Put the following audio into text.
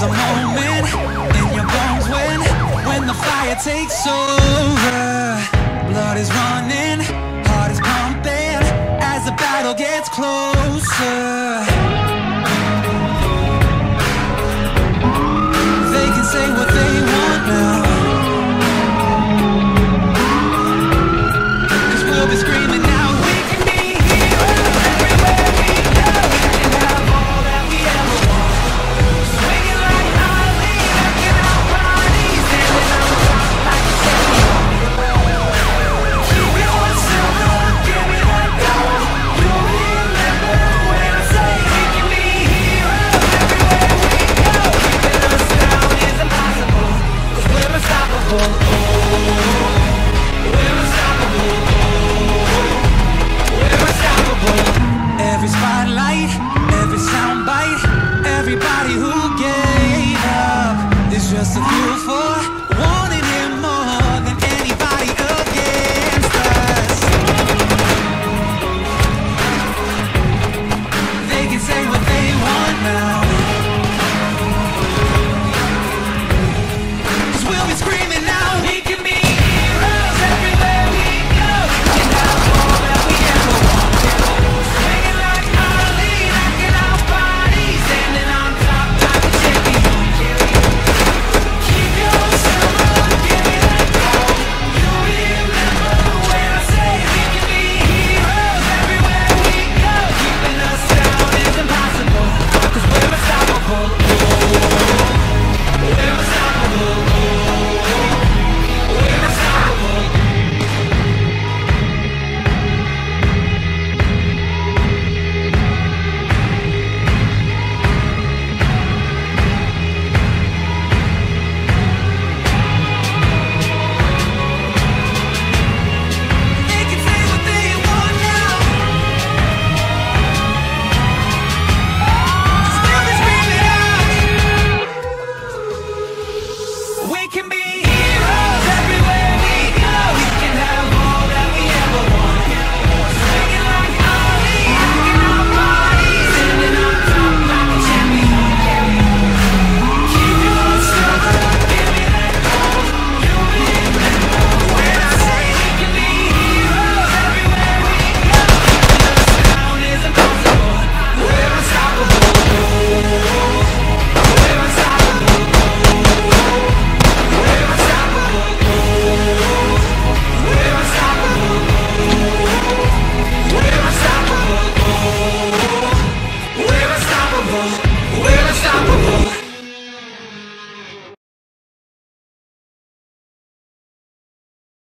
There's a moment in your bones when When the fire takes over. Blood is running, heart is pumping As the battle gets close.